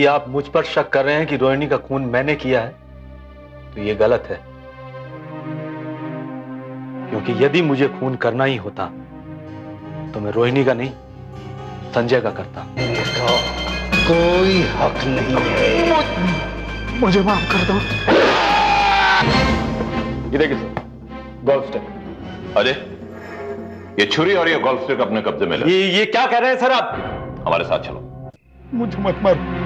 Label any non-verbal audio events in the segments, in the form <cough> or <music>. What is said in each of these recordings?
यदि आप मुझ पर शक कर रहे हैं कि रोहिणी का खून मैंने किया है तो यह गलत है। क्योंकि यदि मुझे खून करना ही होता तो मैं रोहिणी का नहीं संजय का करता। कोई हक नहीं है। मुझे माफ़ कर दो। ये देखिए सर गोल्फ स्टिक अरे ये छुरी और ये गोल्फ स्टिक अपने कब्जे में ले। ये ये क्या कह रहे हैं सर आप? हमारे साथ चलो। मुझे मत मार।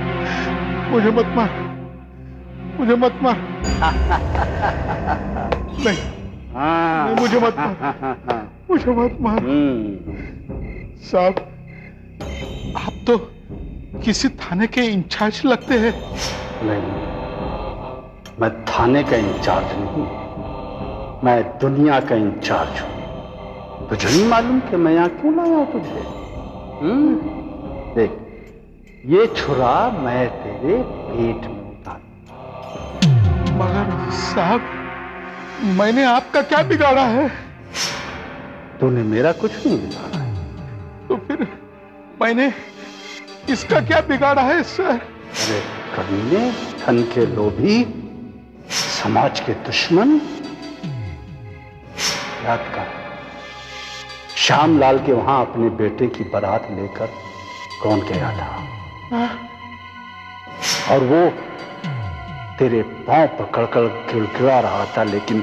मुझे मत मार। मुझे मत मार। नहीं नहीं, मुझे मत मार। मुझे मत मार। साहब आप तो किसी थाने के इंचार्ज लगते हैं। नहीं मैं थाने का इंचार्ज नहीं मैं दुनिया का इंचार्ज हूँ। तुझे नहीं मालूम कि मैं यहाँ क्यों लाया तुझे? हम्म? देख ये छुरा मैं तेरे पेट में उतार मगर साहब मैंने आपका क्या बिगाड़ा है? तूने मेरा कुछ नहीं बिगाड़ा। है तो फिर मैंने इसका क्या बिगाड़ा है सर? अरे कमीने धन के लोभी समाज के दुश्मन। याद कर श्यामलाल के वहाँ अपने बेटे की बारात लेकर कौन गया था? और वो तेरे पाँव पकड़कर गिड़गिड़ा रहा था लेकिन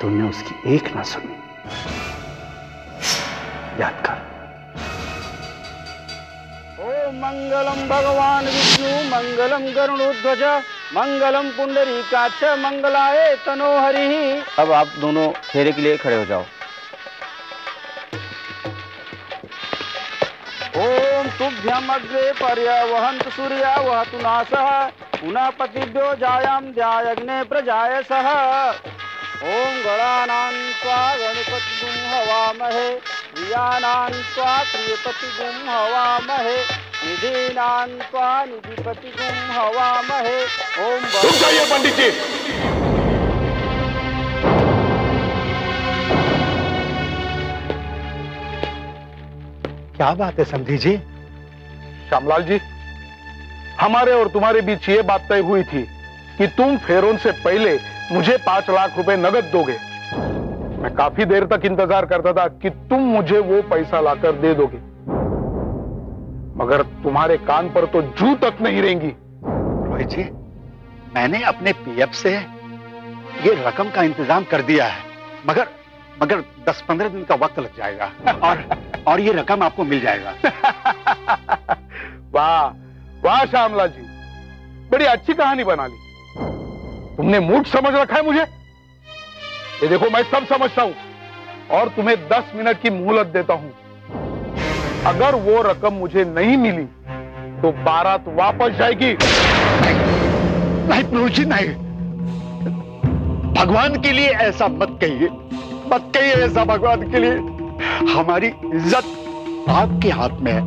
तूने उसकी एक ना सुनी। याद कर। मंगलम भगवान विष्णु मंगलम गरुणोध्वज मंगलम पुंडरीकाक्ष मंगलाय तनोहरि। अब आप दोनों फेरे के लिए खड़े हो जाओ। ओम तुभ्यम अग्रे पर्यवहंत सूर्य वहतु नासः पुनः पतिभ्यो जायाम ध्यायग्ने प्रजाय सह ओम गणानां त्वा गणपतिगुं हवामहे प्रियाणां त्वा प्रियपतिगुं हवामहे निधीनां त्वा निधिपतिगुं हवामहे ओम रुक जाइए पंडित जी क्या बात है समझी जी श्यामलाल जी, हमारे और तुम्हारे बीच ये बात तय हुई थी कि तुम फेरोन से पहले मुझे पाँच लाख रुपए नगद दोगे। मैं काफ़ी देर तक इंतज़ार करता था कि तुम मुझे वो पैसा लाकर दे दोगे। मगर तुम्हारे कान पर तो जू तक नहीं रहेंगी रोहित जी, मैंने अपने पीएफ से ये रकम का इंतज़ाम कर दिया है, मगर मगर 10-15 दिन का वक्त लग जाएगा। और और ये रकम आपको मिल जाएगा। <laughs> वाह वाह श्यामला जी। बड़ी अच्छी कहानी बना ली। तुमने मूड समझ रखा है मुझे? ये देखो मैं सब समझता हूँ। और तुम्हें 10 मिनट की मोहलत देता हूँ। अगर वो रकम मुझे नहीं मिली तो बारात वापस जाएगी। नहीं प्रभु जी नहीं। भगवान के लिए ऐसा मत कहिए। मत कहिए ऐसा भगवान के लिए हमारी इज़्ज़त आपके हाथ में है।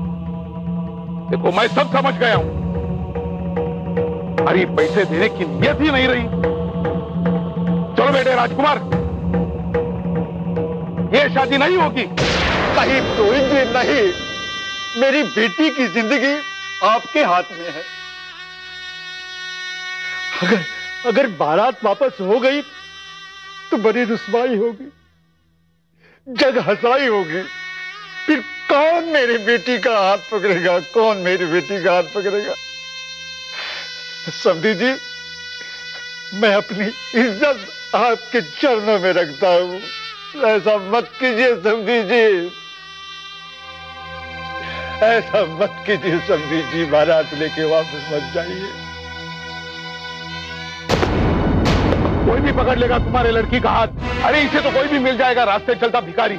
देखो, मैं सब समझ गया हूँ। अरे, पैसे देने की नियत ही नहीं रही। चलो बेटे, राजकुमार, ये शादी नहीं होगी। नहीं रोहित जी नहीं। मेरी बेटी की ज़िंदगी आपके हाथ में है। अगर अगर बारात वापस हो गई तो बड़ी रुसवाई होगी। जग हंसाई होगी। फिर कौन मेरी बेटी का हाथ पकड़ेगा? कौन मेरी बेटी का हाथ पकड़ेगा? समझी जी, मैं अपनी इज़्ज़त आपके चरणों में रखता हूँ। ऐसा मत कीजिए, समझी जी। ऐसा मत कीजिए, समझी जी। महाराज लेके वापस मत जाइए। कोई भी पकड़ लेगा तुम्हारे लड़की का हाथ। अरे इसे तो कोई भी मिल जाएगा रास्ते चलता भिखारी।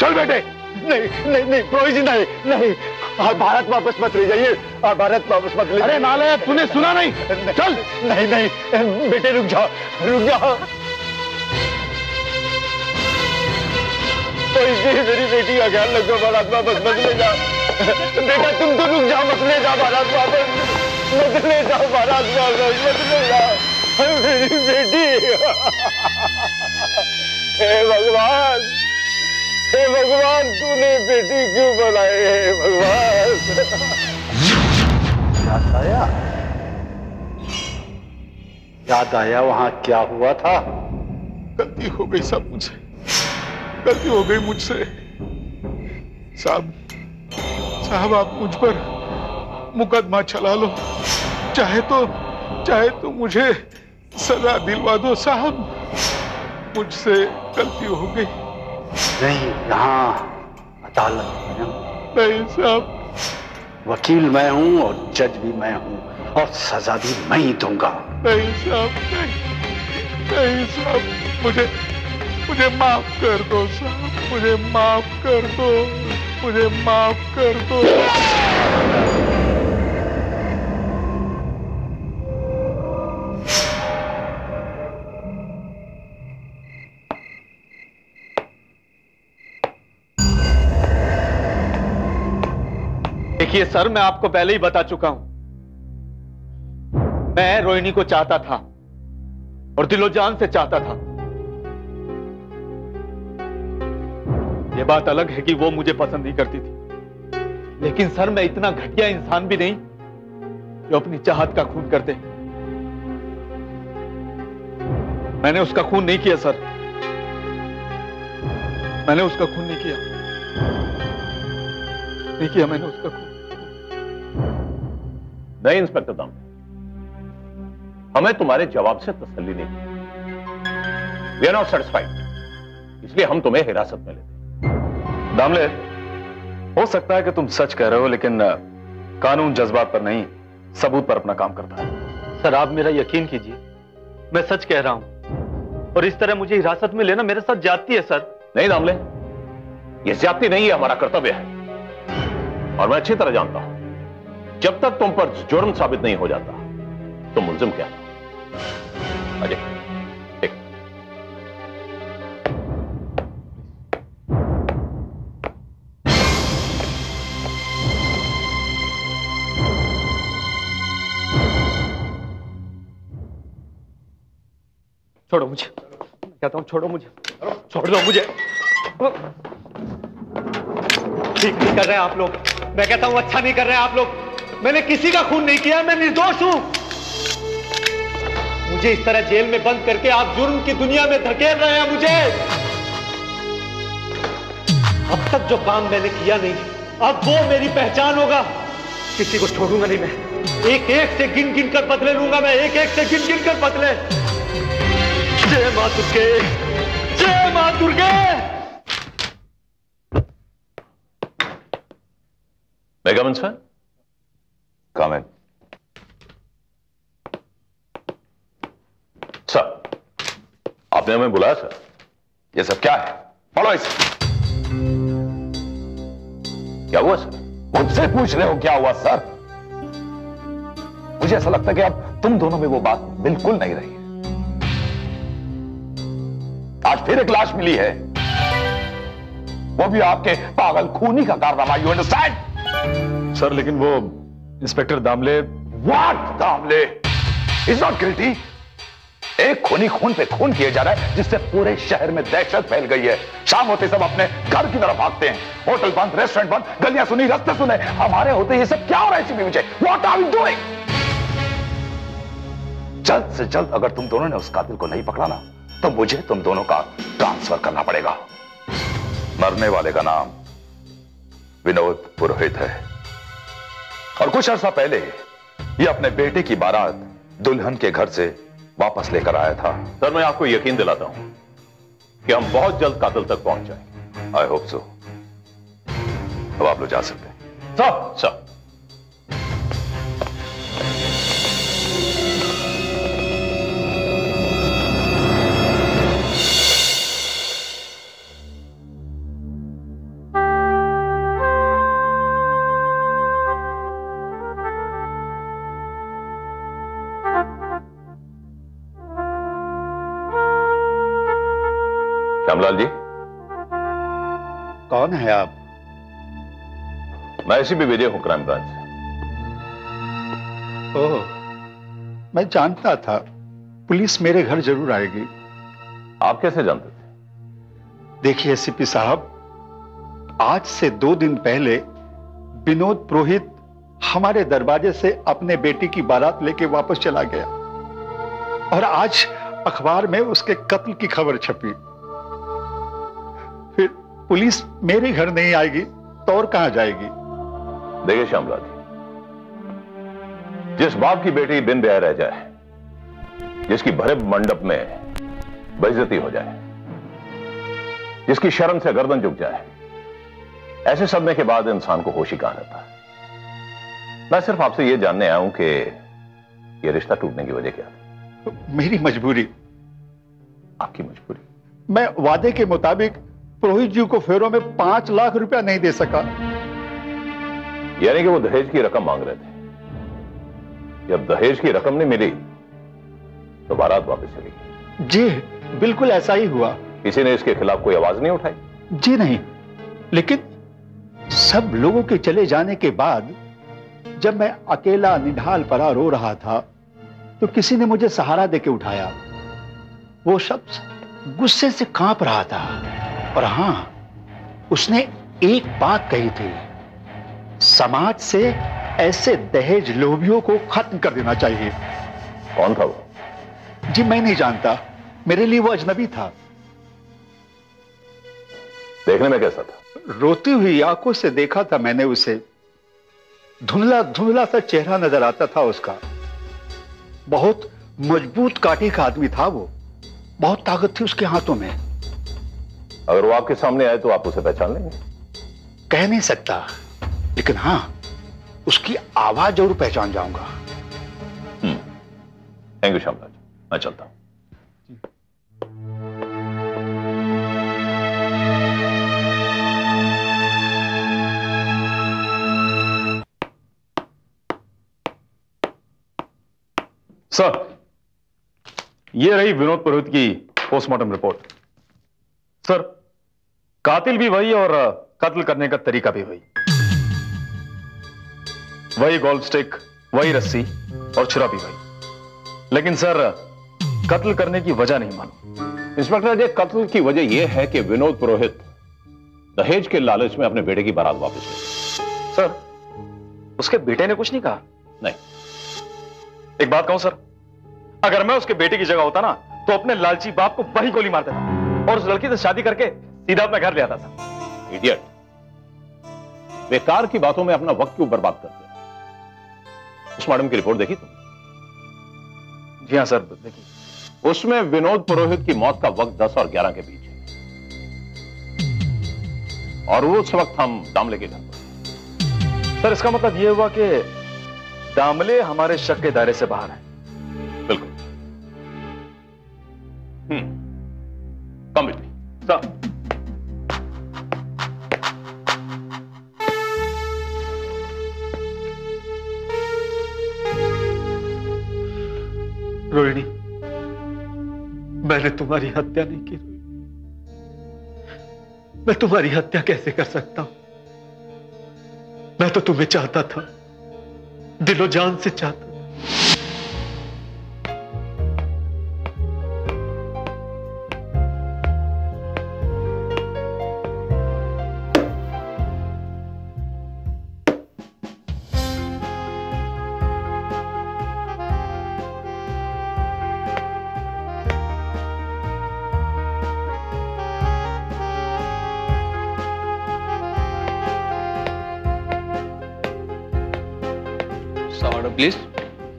चल बेटे। नहीं नहीं नहीं रोहित जी नहीं नहीं। आप भारत वापस मत ले जाइए। आप भारत वापस मत ले अरे नाले तूने सुना नहीं? चल। नहीं नहीं बेटे रुक जाओ रुक जाओ। जी मेरी बेटी का ख्याल रखो भारत वापस मत ले जाओ। बेटा तुम तो रुक जाओ मत ले जाओ भारत वापस। मत ले जाओ भारत वापस मत ले जाओ। मेरी बेटी। हे भगवान हे भगवान, तूने बेटी क्यों बनाई हे भगवान? याद आया? याद आया वहाँ क्या हुआ था? गलती हो गई सब मुझसे। गलती हो गई मुझसे। साहब साहब, आप मुझ पर मुकदमा चला लो। चाहे तो चाहे तो मुझे सजा दिलवा दो साहब मुझसे गलती हो गई। नहीं यहाँ अदालत नहीं साहब वकील मैं हूँ और जज भी मैं हूँ और सजा भी मैं ही दूँगा। नहीं साहब नहीं नहीं साहब मुझे मुझे माफ़ कर दो साहब मुझे माफ़ कर दो मुझे माफ़ कर दो। देखिए, सर, मैं आपको पहले ही बता चुका हूँ। मैं रोहिणी को चाहता था और दिलो जान से चाहता था। यह बात अलग है कि वो मुझे पसंद नहीं करती थी। लेकिन सर, मैं इतना घटिया इंसान भी नहीं जो अपनी चाहत का खून कर दे मैंने उसका खून नहीं किया, सर। मैंने उसका खून नहीं किया। नहीं किया मैंने उसका खून। नहीं इंस्पेक्टर दाम। हमें तुम्हारे जवाब से तसल्ली नहीं वी आर नॉट सेटिस्फाइड इसलिए हम तुम्हें हिरासत में लेते दामले हो सकता है कि तुम सच कह रहे हो लेकिन कानून जज्बात पर नहीं सबूत पर अपना काम करता है। सर आप मेरा यकीन कीजिए मैं सच कह रहा हूँ। और इस तरह मुझे हिरासत में लेना मेरे साथ जाती है सर। नहीं दामले ये ज्यादती नहीं है हमारा कर्तव्य है। और मैं अच्छी तरह जानता हूँ। जब तक तुम पर जुर्म साबित नहीं हो जाता तो मुलजिम क्या? अजय छोड़ो मुझे। कहता हूँ छोड़ो मुझे। छोड़ दो मुझे। ठीक नहीं कर रहे हैं आप लोग। मैं कहता हूँ अच्छा नहीं कर रहे हैं आप लोग। मैंने किसी का खून नहीं किया, मैं निर्दोष हूँ। मुझे इस तरह जेल में बंद करके आप जुर्म की दुनिया में धकेल रहे हैं मुझे। अब तक जो काम मैंने किया नहीं, अब वो मेरी पहचान होगा। किसी को छोड़ूँगा नहीं मैं। एक एक से गिन गिन कर बदले लूँगा मैं एक एक से गिन गिन कर बदले। जय माँ दुर्गे, जय माँ दुर्गे। बेगम सर कमेंट सर आपने हमें बुलाया सर ये सब क्या है? फॉलो इसे। क्या हुआ सर मुझसे पूछ रहे हो क्या हुआ सर मुझे ऐसा लगता है कि अब तुम दोनों में वो बात बिल्कुल नहीं रही आज फिर एक लाश मिली है। वो भी आपके पागल खूनी का कारनामा यू अंडरस्टैंड सर लेकिन वो inspector Damle what Damle is not guilty एक खूनी खून पे खून किया जा रहा है, जिससे पूरे शहर में दहशत फैल गई है। शाम होते सब अपने घर की तरफ़ भागते हैं। होटल बंद रेस्टोरेंट बंद, गलियाँ सुनी, रास्ते सुने। हमारे होते ये सब क्या हो रहा है Vijay what are you doing जल्द से जल्द अगर तुम दोनों ने उस कातिल को नहीं पकड़ा ना तो मुझे तुम दोनों का ट्रांसफ़र करना पड़ेगा। मरने वाले का नाम विनोद पुरोहित है। और कुछ अरसा पहले ये अपने बेटे की बारात दुल्हन के घर से वापस लेकर आया था। सर मैं आपको यकीन दिलाता हूँ कि हम बहुत जल्द कातल तक पहुँच जाएँगे। आई होप सो अब आप लोग जा सकते हैं। Sir sir. श्यामलाल जी। कौन है आप? मैं एसीपी विजय हूँ क्राइम ब्रांच ओह मैं जानता था पुलिस मेरे घर ज़रूर आएगी। आप कैसे जानते थे? देखिए सीपी साहब आज से दो दिन पहले विनोद पुरोहित हमारे दरवाजे से अपने बेटी की बारात लेके वापस चला गया। और आज अखबार में उसके कत्ल की खबर छपी। पुलिस मेरे घर नहीं आएगी तो और कहाँ जाएगी? देखिए श्यामला जी जिस बाप की बेटी बिन ब्याह रह जाए जिसकी भरे मंडप में बेइज्जती हो जाए जिसकी शर्म से गर्दन झुक जाए ऐसे सदमे के बाद इंसान को होशी कहाँ रहता है? मैं सिर्फ़ आपसे यह जानने आया हूँ कि यह रिश्ता टूटने की वजह क्या मेरी मजबूरी। आपकी मजबूरी। मैं वादे के मुताबिक पुरोहित जी को फेरों में पाँच लाख रुपया नहीं दे सका। यानी कि वो दहेज की रकम मांग रहे थे। जब दहेज की रकम नहीं मिली तो बारात वापस चली गई। जी बिल्कुल ऐसा ही हुआ। किसी ने इसके खिलाफ कोई आवाज़ नहीं उठाई? जी नहीं लेकिन सब लोगों के चले जाने के बाद जब मैं अकेला निढाल परा रो रहा था तो किसी ने मुझे सहारा देके उठाया। वो शख्स गुस्से से काँप रहा था। और हाँ उसने एक बात कही थी। समाज से ऐसे दहेज लोभियों को खत्म कर देना चाहिए। कौन था वो? जी मैं नहीं जानता। मेरे लिए वो अजनबी था। देखने में कैसा था? रोती हुई आँखों से देखा था मैंने उसे। धुंधला धुंधला सा चेहरा नज़र आता था उसका। बहुत मज़बूत काटी का आदमी था वो। बहुत ताकत थी उसके हाथों में। अगर वो आपके सामने आए तो आप उसे पहचान लेंगे। कह नहीं सकता लेकिन हाँ उसकी आवाज़ ज़रूर पहचान जाऊँगा। थैंक यू श्यामला जी मैं चलता हूँ। सर ये रही विनोद पुरोहित की पोस्टमार्टम रिपोर्ट सर कातिल भी वही और कत्ल करने का तरीका भी वही। वही गोल्फ स्टिक वही रस्सी और छुरा भी वही। लेकिन सर कत्ल करने की वजह नहीं मालूम इंस्पेक्टर अजय कत्ल की वजह यह है कि विनोद पुरोहित दहेज के लालच में अपने बेटे की बारात वापस ले सर उसके बेटे ने कुछ नहीं कहा? नहीं। एक बात कहूँ सर। अगर मैं उसके बेटे की जगह होता ना तो अपने लालची बाप को वही गोली मार देता। और उस लड़की से शादी करके सीधा अपने घर ले आता था। इडियट बेकार की बातों में अपना वक्त क्यों बर्बाद करते उस मैडम की रिपोर्ट देखी तुम जी हाँ सर देखिए उसमें विनोद पुरोहित की मौत का वक्त 10 और 11 के बीच है। और उस वक्त हम दामले के घर पर सर इसका मतलब यह हुआ कि दामले हमारे शक के दायरे से बाहर है। बिल्कुल। हम्म। कम सर। रोहिणी, मैंने तुम्हारी हत्या नहीं की मैं तुम्हारी हत्या कैसे कर सकता हूँ? मैं तो तुम्हें चाहता था, दिलो जान से चाहता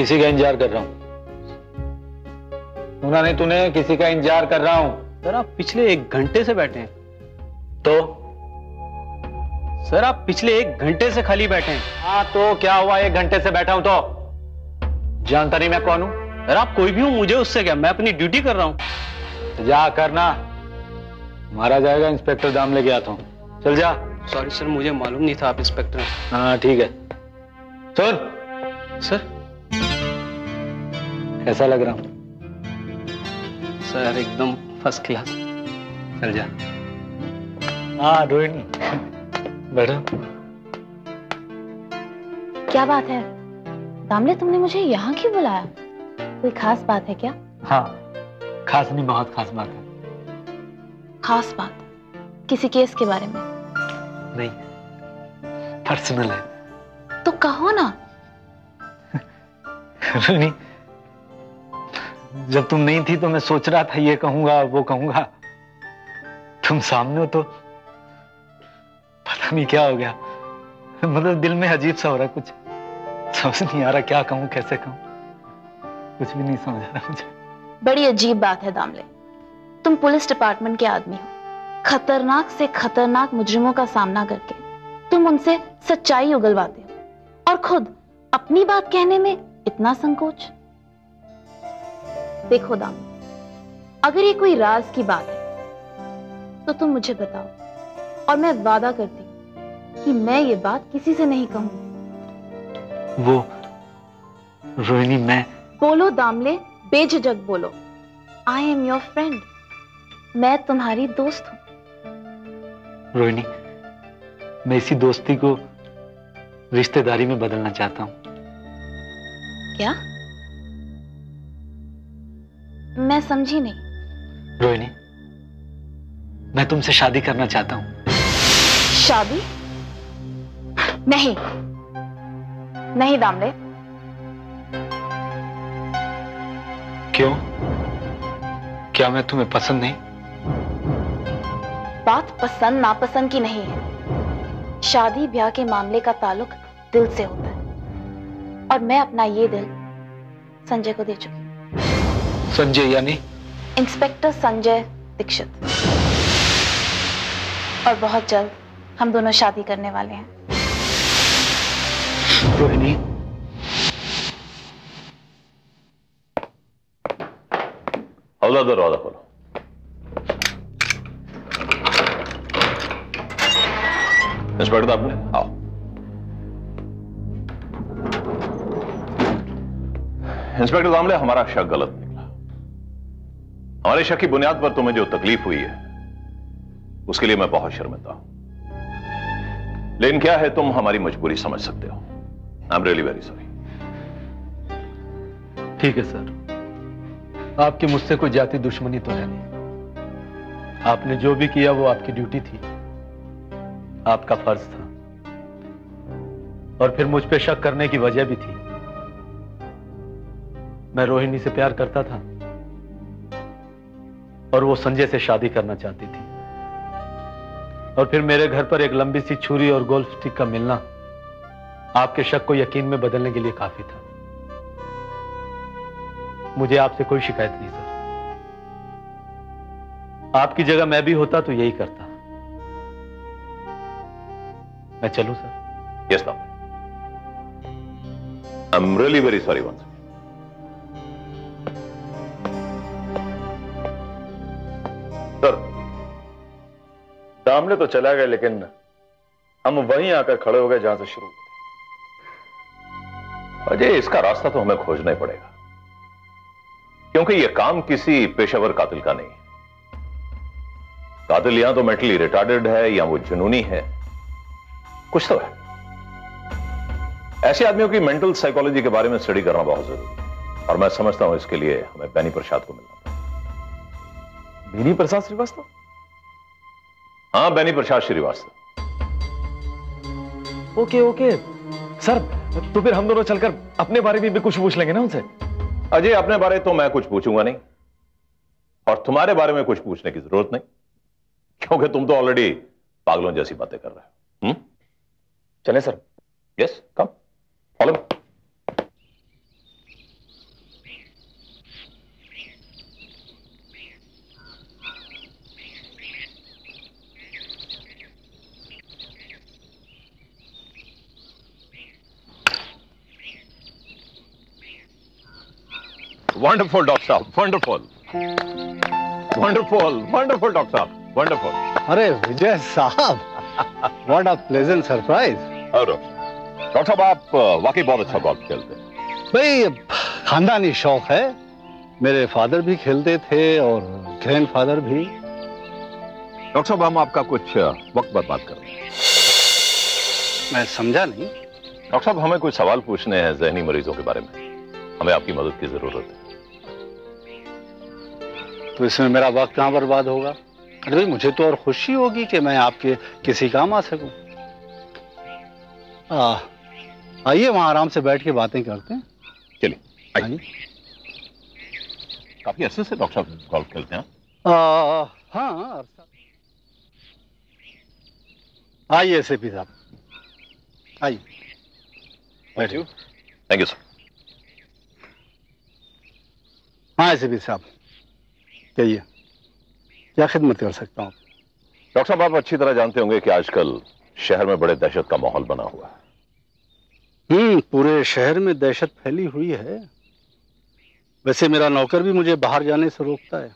किसी का इंतज़ार कर रहा हूँ। सुना नहीं तूने किसी का इंतज़ार कर रहा हूँ। सर आप पिछले एक घंटे से बैठे हैं। तो? सर आप पिछले एक घंटे से खाली बैठे हैं। हाँ तो क्या हुआ एक घंटे से बैठा हूँ तो? जानता नहीं मैं कौन हूँ। सर आप कोई भी हो मुझे उससे क्या? मैं अपनी ड्यूटी कर रहा हूँ। जा करना मारा जाएगा इंस्पेक्टर दामले के हाथों चल जा। सॉरी सर मुझे मालूम नहीं था आप इंस्पेक्टर हैं। हाँ ठीक है। सुन। सर कैसा लग रहा हूँ। सर एकदम फ़र्स्ट क्लास। चल जा। हाँ रोहिणी बैठो। क्या बात है? दामले तुमने मुझे यहाँ क्यों बुलाया? कोई खास बात है क्या? हाँ खास नहीं बहुत खास बात है। खास बात? किसी केस के बारे में? नहीं पर्सनल है। तो कहो ना। <laughs> रोहिणी जब तुम नहीं थी तो मैं सोच रहा था ये कहूँगा, वो कहूँगा। तुम सामने हो तो पता नहीं क्या हो गया। मतलब दिल में अजीब सा हो रहा, कुछ समझ नहीं आ रहा क्या कहूँ, कैसे कहूँ। कुछ भी नहीं समझ आ रहा मुझे। बड़ी अजीब बात है दामले। तुम पुलिस डिपार्टमेंट के आदमी हो। खतरनाक से खतरनाक मुजरिमों का सामना करके तुम उनसे सच्चाई उगलवाते हो। और खुद अपनी बात कहने में इतना संकोच? देखो दाम अगर ये कोई राज की बात है तो तुम मुझे बताओ और मैं वादा करती हूँ कि मैं ये बात किसी से नहीं कहूँगी। वो रोहिणी मैं बोलो दामले बेझिझक बोलो। आई एम योर फ्रेंड मैं तुम्हारी दोस्त हूँ। रोहिणी मैं इसी दोस्ती को रिश्तेदारी में बदलना चाहता हूँ। क्या? मैं समझी नहीं। रोहिणी मैं तुमसे शादी करना चाहता हूँ। शादी? नहीं। नहीं दामले। क्यों? क्या मैं तुम्हें पसंद नहीं? बात पसंद नापसंद की नहीं है। शादी ब्याह के मामले का ताल्लुक दिल से होता है। और मैं अपना ये दिल संजय को दे चुकी हूँ। संजय यानी? इंस्पेक्टर संजय दीक्षित। और बहुत जल्द हम दोनों शादी करने वाले हैं। रोहिणी। हौला दरवाज़ा खोलो इंस्पेक्टर आपने आओ। इंस्पेक्टर दामले हमारा शक गलत निकला शक की बुनियाद पर तुम्हें जो तकलीफ़ हुई है, उसके लिए मैं बहुत शर्मिंदा हूँ। लेकिन क्या है, तुम हमारी मजबूरी समझ सकते हो। I am really very sorry ठीक है, सर। आपकी मुझसे कोई जाति दुश्मनी तो है नहीं। आपने जो भी किया, वो आपकी ड्यूटी थी। आपका फ़र्ज़ था। और फिर मुझ पे शक करने की वजह भी थी। मैं रोहिणी से प्यार करता था। और वो संजय से शादी करना चाहती थी। और फिर मेरे घर पर एक लंबी सी छुरी और गोल्फ स्टिक का मिलना आपके शक को यकीन में बदलने के लिए काफ़ी था। मुझे आपसे कोई शिकायत नहीं, सर। आपकी जगह मैं भी होता तो यही करता। मैं चलूँ, sir. Yes Damle I am really very sorry once Damle तो चला गया, लेकिन हम वहीं आकर खड़े हो गए जहाँ से शुरू अजय, इसका रास्ता तो हमें खोजना ही पड़ेगा। क्योंकि यह काम किसी पेशेवर कातिल का नहीं कातिल या तो मेंटली रिटार्डेड है, या वो जुनूनी है। कुछ तो है। ऐसे आदमियों की मेंटल साइकोलॉजी के बारे में स्टडी करना बहुत ज़रूरी है। और मैं समझता हूँ इसके लिए हमें बैनी प्रसाद को मिलना बीनी प्रसाद श्रीवास्तव? हाँ Beni Prasad Srivastava. Okay okay. Sir तो फिर हम दोनों चलकर अपने बारे में भी कुछ पूछ लेंगे ना उनसे? अजय अपने बारे तो मैं कुछ पूछूँगा नहीं। और तुम्हारे बारे में कुछ पूछने की ज़रूरत नहीं। क्योंकि तुम तो ऑलरेडी पागलों जैसी बातें कर रहे हो। चले sir. Yes come follow wonderful doctor साहब वंडरफुल वंडरफुल वंडरफुल डॉक्टर साहब वंडरफुल अरे विजय साहब व्हाट अ प्लेजेंट सरप्राइज़ और डॉक्टर साहब आप वाकई बहुत अच्छा गोल्फ खेलते हैं। भाई खानदानी शौक है। मेरे फादर भी खेलते थे और ग्रैंडफादर भी। डॉक्टर साहब हम आपका कुछ वक्त बर्बाद कर रहे हैं। मैं समझा नहीं। डॉक्टर साहब हमें कुछ सवाल पूछने हैं जहनी मरीजों के बारे में। हमें आपकी मदद की ज़रूरत है। तो इसमें मेरा वक्त कहाँ बर्बाद होगा? अरे भाई मुझे तो और खुशी होगी कि मैं आपके किसी काम आ सकूँ। आ, आइए वहाँ आराम से बैठ के बातें करते हैं। चलिए आइए। काफ़ी अरसे से डॉक्टर साहब गोल्फ खेलते हैं। आ, हाँ आइए एसपी साहब। आइए। बैठिए। थैंक यू सर हाँ एसपी साहब। कहिए क्या खिदमत कर सकता हूँ? डॉक्टर साहब आप अच्छी तरह जानते होंगे कि आजकल शहर में बड़े दहशत का माहौल बना हुआ है। हम्म पूरे शहर में दहशत फैली हुई है। वैसे मेरा नौकर भी मुझे बाहर जाने से रोकता है।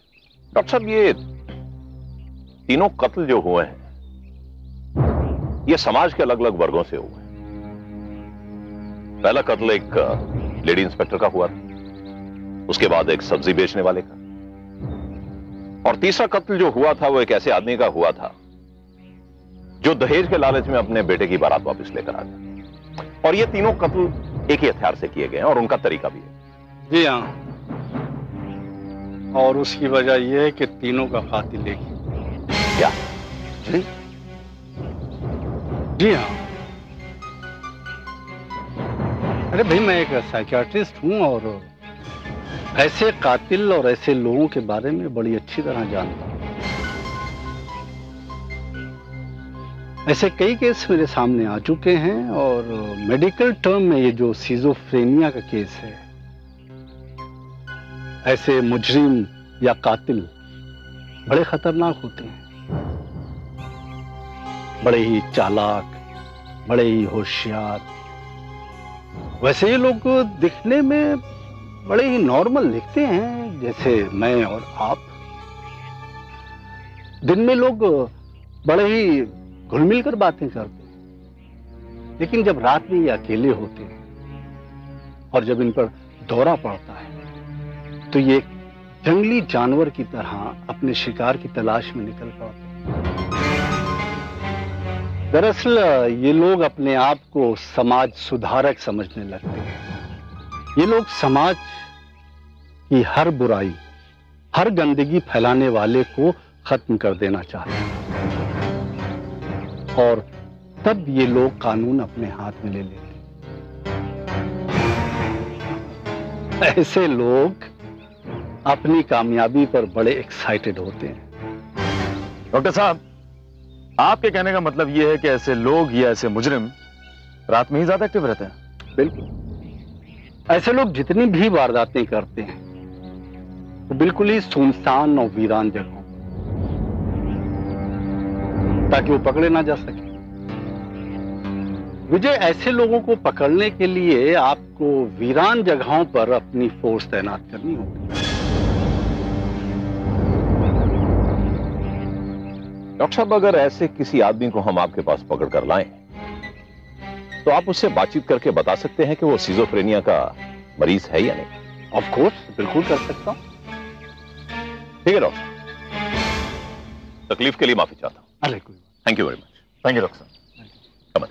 डॉक्टर साहब ये तीनों कत्ल जो हुए हैं ये समाज के अलग अलग वर्गों से हुए हैं। पहला कत्ल एक लेडी इंस्पेक्टर का हुआ था। उसके बाद एक सब्ज़ी बेचने वाले का। और तीसरा कत्ल जो हुआ था वो एक ऐसे आदमी का हुआ था जो दहेज के लालच में अपने बेटे की बारात वापस लेकर आ गया। और ये तीनों कत्ल एक ही हथियार से किए गए हैं और उनका तरीका भी है। जी हाँ। और उसकी वजह यह है कि तीनों का कातिल एक क्या? जी। जी हाँ। अरे भाई मैं एक साइकियाट्रिस्ट हूँ और ऐसे कातिल और ऐसे लोगों के बारे में बड़ी अच्छी तरह जानता हूँ। ऐसे कई केस मेरे सामने आ चुके हैं और मेडिकल टर्म में ये जो सीजोफ्रेनिया का केस है, ऐसे मुजरिम या कातिल बड़े खतरनाक होते हैं। बड़े ही चालाक, बड़े ही होशियार। वैसे ये लोग दिखने में बड़े ही नॉर्मल दिखते हैं, जैसे मैं और आप। दिन में लोग बड़े ही घुल कर बातें करते हैं। लेकिन जब रात में ये अकेले होते हैं और जब इन पर दौरा पड़ता है तो ये जंगली जानवर की तरह अपने शिकार की तलाश में निकल पड़ते दरअसल, ये लोग अपने आप को समाज सुधारक समझने लगते हैं। ये लोग समाज की हर बुराई हर गंदगी फैलाने वाले को खत्म कर देना चाहते हैं। और तब ये लोग कानून अपने हाथ में ले लेते हैं। ऐसे लोग अपनी कामयाबी पर बड़े एक्साइटेड होते हैं। डॉक्टर साहब आपके कहने का मतलब यह है कि ऐसे लोग या ऐसे मुजरिम रात में ही ज़्यादा एक्टिव रहते हैं। बिल्कुल। ऐसे लोग जितनी भी वारदातें करते हैं, वो बिल्कुल ही सुनसान और वीरान जगहों ताकि वो पकड़े ना जा सके। विजय, ऐसे लोगों को पकड़ने के लिए आपको वीरान जगहों पर अपनी फोर्स तैनात करनी होगी डॉक्टर साहब, अगर ऐसे किसी आदमी को हम आपके पास पकड़ कर लाएँ तो आप उससे बातचीत करके बता सकते हैं कि वो सीजोफ्रेनिया का मरीज़ है या नहीं? ऑफ़ कोर्स बिल्कुल कर सकता हूँ। ठीक है डॉक्टर तकलीफ़ के लिए माफ़ी चाहता हूँ। Thank you very much thank you doctor साहब कमन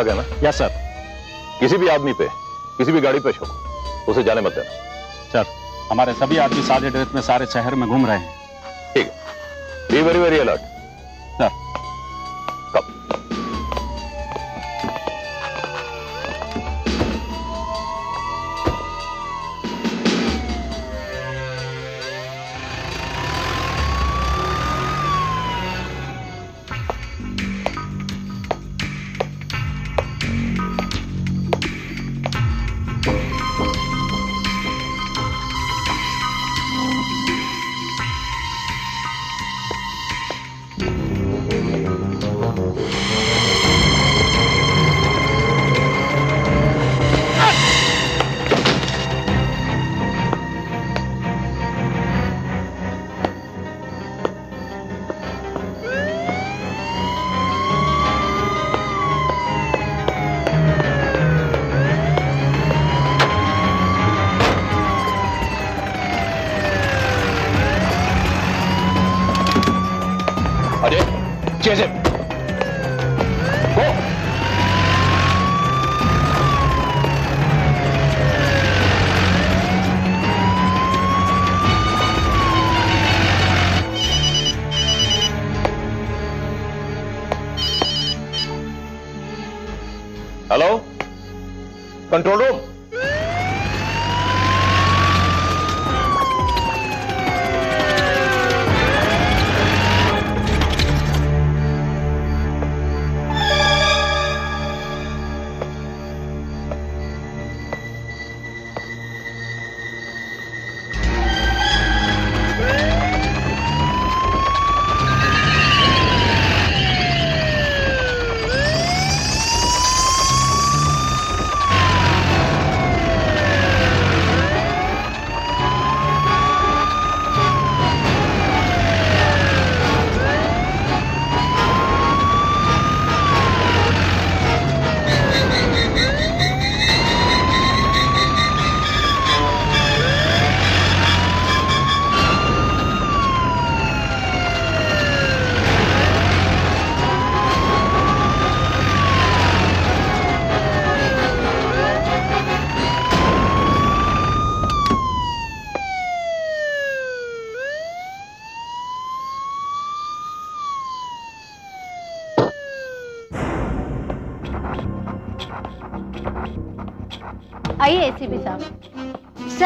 ठाक है ना यस सर किसी भी आदमी पे किसी भी गाड़ी पे शो उसे जाने मत देना। सर हमारे सभी आदमी सारे ड्रेस में सारे शहर में घूम रहे हैं। ठीक है। Be very very alert sir go hello control room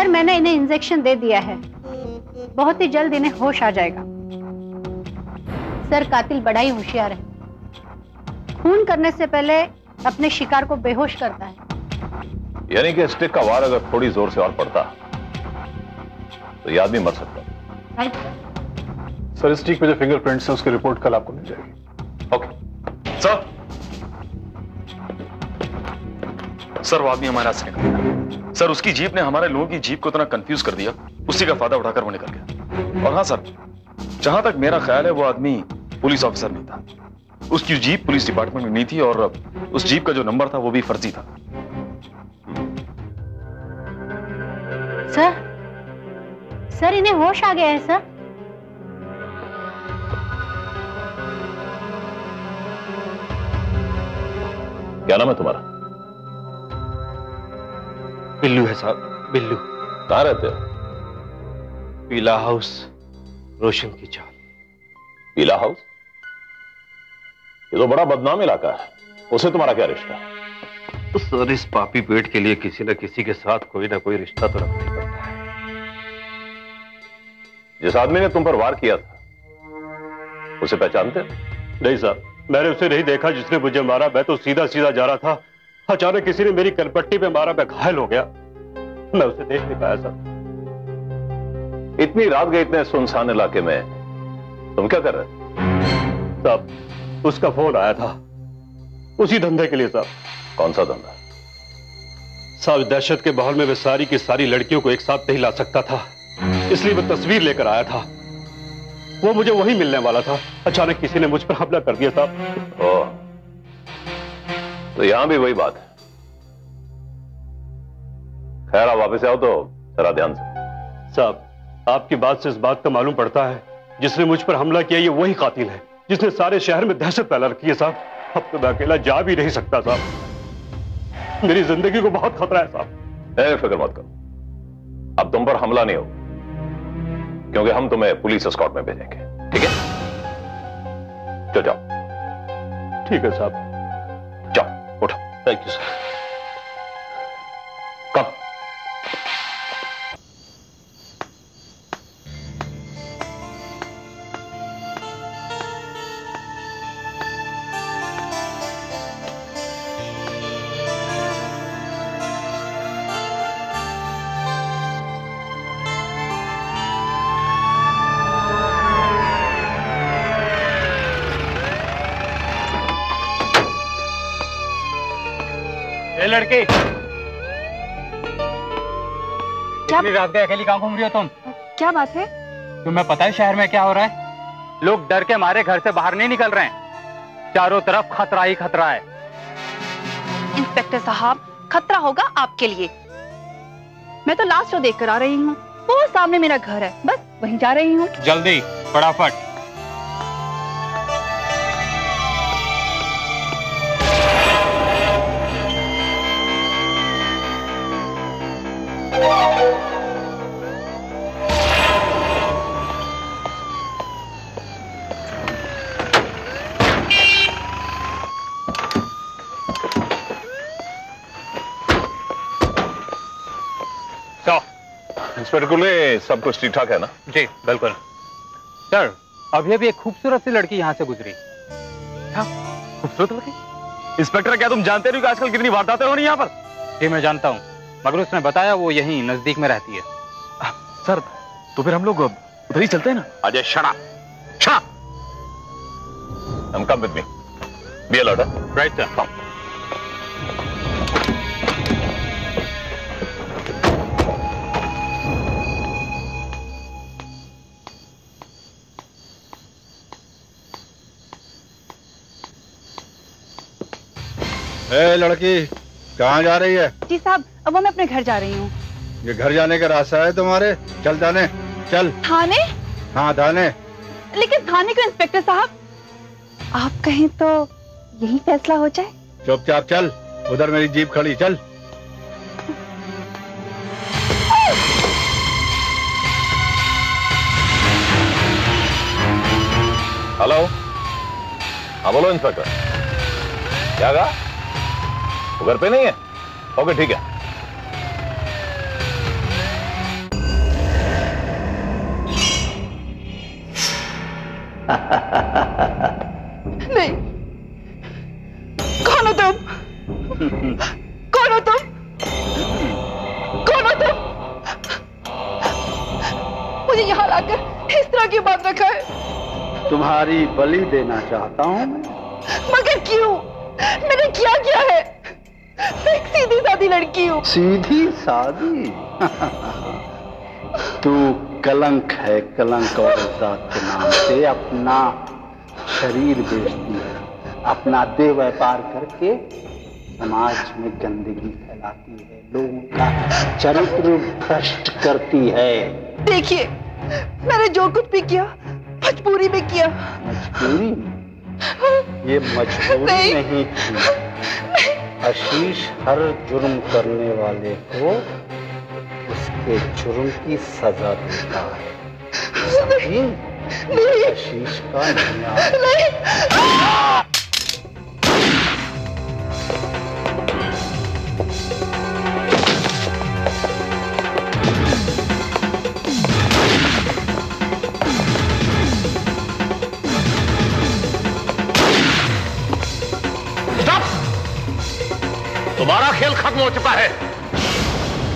sir मैंने इन्हें इंजेक्शन दे दिया है। बहुत ही जल्द इन्हें होश आ जाएगा। सर कातिल बड़ा ही होशियार है। खून करने से पहले अपने शिकार को बेहोश करता है। यानी कि स्टिक का वार अगर थोड़ी ज़ोर से और पड़ता तो ये आदमी मर सकता। सर इस स्टिक पे जो फिंगरप्रिंट्स है उसकी रिपोर्ट कल आपको मिल जाएगी। ओके सर सर वो आदमी हमारे हाथ से निकल। गया सर उसकी जीप ने हमारे लोगों की जीप को इतना कंफ्यूज कर दिया। उसी का फ़ायदा उठाकर वो निकल गया। और हाँ सर जहाँ तक मेरा ख्याल है वो आदमी पुलिस ऑफिसर नहीं था। उसकी जीप पुलिस डिपार्टमेंट में नहीं थी और उस जीप का जो नंबर था वो भी फर्जी था। सर सर इन्हें होश आ गया है सर। क्या नाम है तुम्हारा? बिल्लू है साहब बिल्लू। कहाँ रहते हो पीला हाउस रोशन की चाल। पीला हाउस ये तो बड़ा बदनाम इलाका है। उसे तुम्हारा क्या रिश्ता? तो सर इस पापी पेट के लिए किसी न किसी के साथ कोई ना कोई रिश्ता तो रखना ही पड़ता है। जिस आदमी ने तुम पर वार किया था उसे पहचानते नहीं साहब मैंने उसे नहीं देखा जिसने मुझे मारा। मैं तो सीधा सीधा जा रहा था। अचानक किसी ने मेरी कलपट्टी पे मारा। मैं घायल हो गया। मैं उसे देख नहीं पाया साहब इतनी रात गए इतने सुनसान इलाके में। तुम क्या कर रहे साहब, उसका फ़ोन आया था। उसी धंधे के लिए, साहब। कौन सा धंधा? साहब, दहशत के माहौल में मैं सारी की सारी लड़कियों को एक साथ नहीं ला सकता था। इसलिए मैं तस्वीर लेकर आया था। वो मुझे वही मिलने वाला था। अचानक किसी ने मुझ पर हमला कर दिया, साहब। तो यहाँ भी वही बात है। खैर आप वापस आओ तो जरा ध्यान से। साहब आपकी बात से इस बात का मालूम पड़ता है जिसने मुझ पर हमला किया ये वही कातिल है जिसने सारे शहर में दहशत फैला रखी है साहब। अब तो मैं अकेला जा भी नहीं सकता साहब। मेरी ज़िंदगी को बहुत खतरा है साहब। ए, फ़िक्र मत करो। अब तुम पर हमला नहीं हो क्योंकि हम तुम्हें पुलिस स्कॉट में भेजेंगे ठीक है? चलो जाओ। ठीक है साहब। जाओ उठो। थैंक यू सर लड़की इतनी रात गए अकेली कहाँ घूम रही हो तुम? क्या बात है? तुम्हें पता है शहर में क्या हो रहा है? लोग डर के मारे घर से बाहर नहीं निकल रहे हैं। चारों तरफ़ खतरा ही खतरा है। इंस्पेक्टर साहब खतरा होगा आपके लिए। मैं तो लास्ट शो देख कर आ रही हूँ। वो सामने मेरा घर है। बस वहीं जा रही हूँ। जल्दी फटाफट। इंस्पेक्टर कुले सब कुछ ठीक ठाक है ना? जी बिल्कुल। सर अभी अभी एक खूबसूरत सी लड़की यहाँ से गुजरी। खूबसूरत लड़की? इंस्पेक्टर क्या तुम जानते नहीं कि आजकल कितनी वारदातें हो रही यहाँ पर? जी मैं जानता हूँ मगर उसने बताया वो यहीं नज़दीक में रहती है। सर तो फिर हम लोग उधर ही चलते हैं ना? अजय शड़ा शड़ा हम come with me be alert right sir ए लड़की कहाँ जा रही है? जी साहब अब वो मैं अपने घर जा रही हूँ। ये घर जाने का रास्ता है तुम्हारे? चल जाने चल। थाने? हाँ थाने। लेकिन थाने को इंस्पेक्टर साहब आप कहें तो यही फैसला हो जाए? चुपचाप चल उधर मेरी जीप खड़ी चल। हेलो। हाँ बोलो इंस्पेक्टर। क्या कहा? वो घर पे नहीं है? ओके ठीक है। नहीं। कौन हो तुम? कौन हो तुम? कौन हो तुम? मुझे यहाँ लाकर इस तरह की बात रखा है। तुम्हारी बलि देना चाहता हूँ मैं। हूँ सीधी सादी। तू कलंक है कलंक और इज़्ज़त के नाम से अपना शरीर बेचती है। अपना देह व्यापार करके समाज में गंदगी फैलाती है लोगों का चरित्र भ्रष्ट करती है। देखिए मैंने जो कुछ भी किया मजबूरी में किया। मजबूरी? ये मजबूरी नहीं। नहीं थी। आशीष हर जुर्म करने वाले को उसके जुर्म की सजा देता है। आशीष का न्याय। खेल खत्म हो चुका है।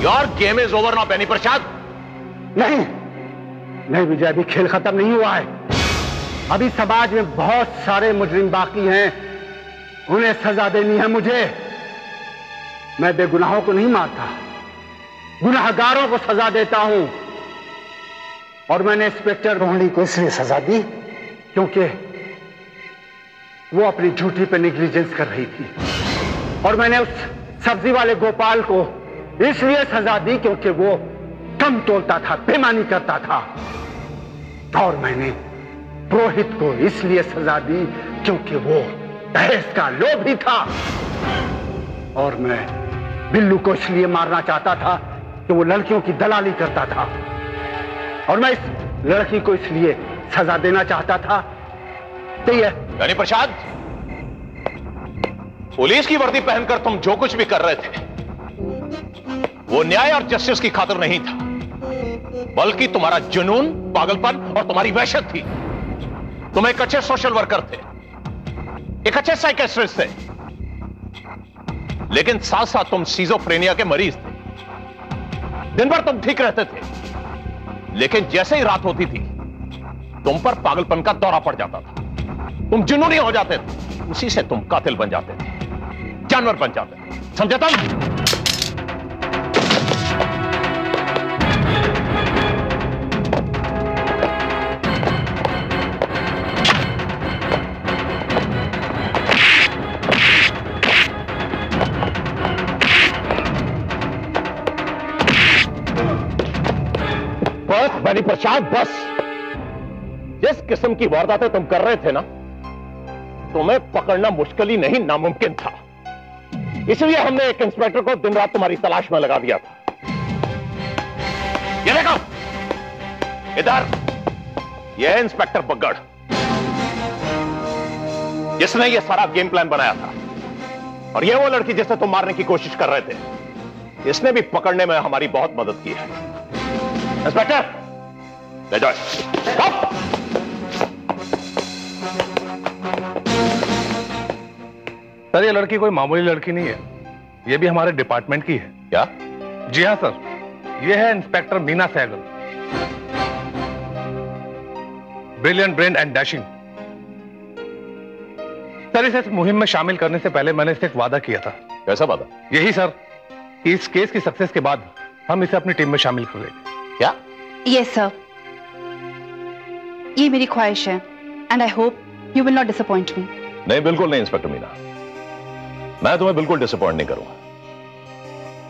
Your game is over now Beni Prasad नहीं। नहीं, विजय, अभी खेल खत्म नहीं हुआ है। अभी समाज में बहुत सारे मुजरिम बाकी हैं। उन्हें सजा देनी है मुझे। मैं बेगुनाहों को नहीं मारता। गुनाहगारों को सजा देता हूँ। और मैंने इंस्पेक्टर रोहणी को इसलिए सजा दी क्योंकि वो अपनी ड्यूटी पे निग्लिजेंस कर रही थी। और मैंने उस सब्ज़ी वाले गोपाल को इसलिए सजा दी क्योंकि वो कम तोलता था बेमानी करता था। और मैंने पुरोहित को इसलिए सजा दी क्योंकि वो दहेज का लोभी था। और मैं बिल्लू को इसलिए मारना चाहता था कि वो लड़कियों की दलाली करता था। और मैं इस लड़की को इसलिए सजा देना चाहता था तो प्रसाद पुलिस की वर्दी पहनकर तुम जो कुछ भी कर रहे थे, वो न्याय और जस्टिस की खातिर नहीं था, बल्कि तुम्हारा जुनून, पागलपन और तुम्हारी वहशत थी। तुम एक अच्छे सोशल वर्कर थे, एक अच्छे साइकेस्ट्रिस्ट थे। लेकिन साथ साथ तुम सीजोफ्रेनिया के मरीज़ थे। दिन भर तुम ठीक रहते थे, लेकिन जैसे ही रात होती थी, तुम पर पागलपन का दौरा पड़ जाता था। तुम जुनूनी हो जाते थे, उसी से तुम कातिल बन जाते थे। जानवर बन जाते समझे तुम बनी प्रसाद बस। जिस किस्म की वारदातें तुम कर रहे थे ना, तुम्हें पकड़ना मुश्किल ही नहीं, नामुमकिन था। इसलिए हमने एक इंस्पेक्टर को दिन रात तुम्हारी तलाश में लगा दिया था। ये देखो। इधर। ये इंस्पेक्टर बग्गड़। जिसने ये सारा गेम प्लान बनाया था। और ये वो लड़की जिसे तुम मारने की कोशिश कर रहे थे। इसने भी पकड़ने में हमारी बहुत मदद की है। इंस्पेक्टर, ले जाओ। सर ये लड़की कोई मामूली लड़की नहीं है। ये भी हमारे डिपार्टमेंट की है। क्या? जी हाँ सर। ये है inspector Meena Sehgal. Brilliant brain and dashing sir इसे इस मुहिम में शामिल करने से पहले मैंने इससे एक वादा किया था। कैसा वादा? यही सर। कि इस केस की सक्सेस के बाद हम इसे अपनी टीम में शामिल कर लेंगे। क्या? यस सर ये मेरी ख्वाहिश है and I hope you will not disappoint me नहीं बिल्कुल नहीं इंस्पेक्टर मीना। मैं तुम्हें बिल्कुल डिसअपॉइंट नहीं करूँगा।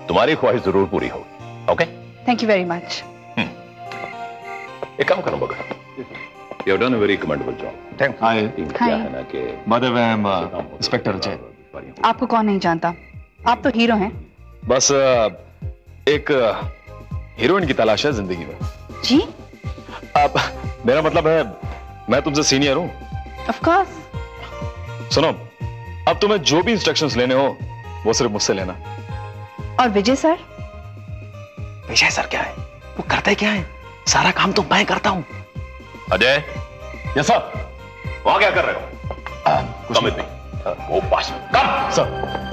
तुम्हारी ख्वाहिश ज़रूर पूरी होगी okay thank you very much एक काम करो बगर you have done a very commendable job thank hi mother ma'am inspector Ajay आपको कौन नहीं जानता? आप तो हीरो हैं। बस एक हीरोइन की तलाश है ज़िंदगी में। जी? अब मेरा मतलब है मैं तुमसे सीनियर हूँ। ऑफ़ कोर्स सुनो अब तुम्हें जो भी इंस्ट्रक्शंस लेने हो वो सिर्फ़ मुझसे लेना। और विजय सर? विजय सर क्या है? वो करते क्या है? सारा काम तो मैं करता हूँ। अजय? Yes sir. वहाँ क्या कर रहे हो? कम इतनी। वो पास कम! सर।